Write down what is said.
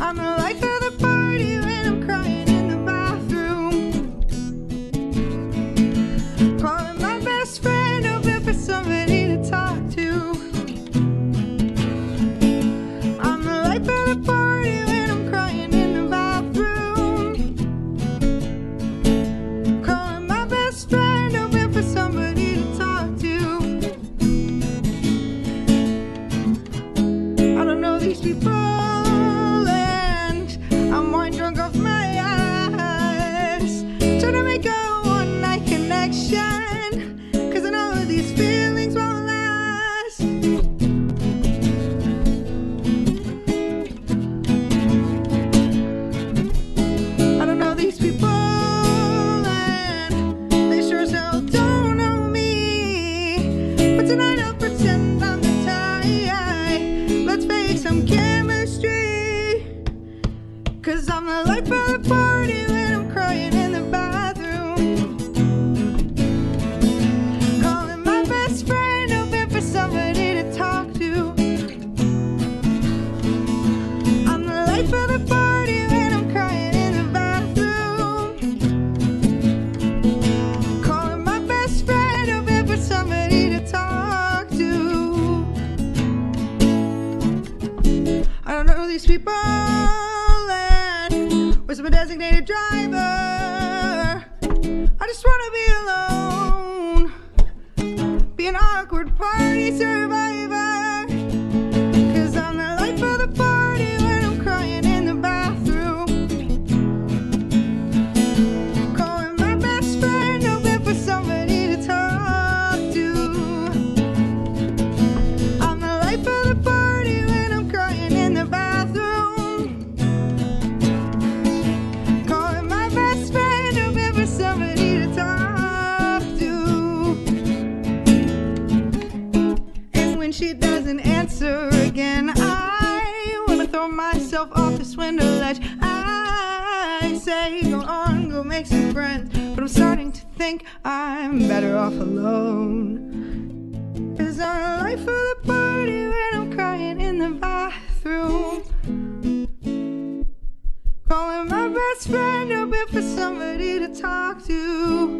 I'm the life of the party when I'm crying in the bathroom. Calling my best friend for somebody to talk to. I'm the life of the party when I'm crying in the bathroom. Calling my best friend for somebody to talk to. I don't know these people. Life the party when I'm crying in the bathroom. Calling my best friend, hoping for somebody to talk to. I'm the life of the party when I'm crying in the bathroom. Calling my best friend, hoping for somebody to talk to. I don't know these people, and where's my designated driver? I just wanna be alone, be an awkward party survivor. When she doesn't answer again, I wanna throw myself off this window ledge. I say, go on, go make some friends. But I'm starting to think I'm better off alone. Cause I'm the life of the party when I'm crying in the bathroom. Calling my best friend, hoping for somebody to talk to.